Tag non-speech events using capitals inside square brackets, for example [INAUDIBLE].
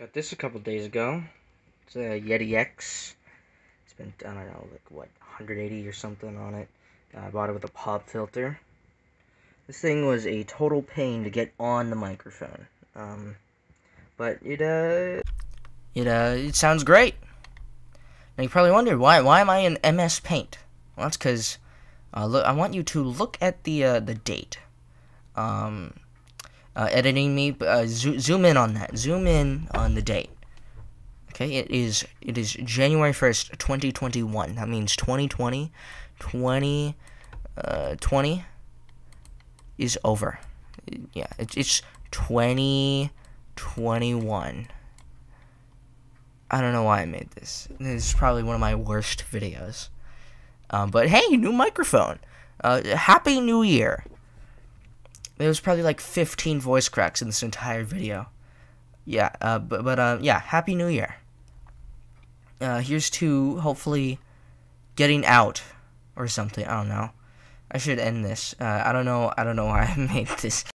Got this a couple days ago. It's a Yeti X. It's been, I don't know, like what, 180 or something on it. I bought it with a pop filter. This thing was a total pain to get on the microphone. Um, but it, uh, it, uh, it sounds great. Now you probably wonder, why, why am I in MS Paint? Well, that's because, uh, look, I want you to look at the, uh, the date. Um, uh, editing me. Uh, zo zoom in on that. Zoom in on the date. Okay, it is it is January first, twenty twenty one. That means 2020, 20, uh, 20 is over. Yeah, it, it's twenty twenty one. I don't know why I made this. This is probably one of my worst videos. Um, but hey, new microphone. Uh, Happy New Year. There was probably like 15 voice cracks in this entire video. Yeah, uh, but, but uh, yeah, Happy New Year. Uh, here's to hopefully getting out or something. I don't know. I should end this. Uh, I don't know. I don't know why I [LAUGHS] made this.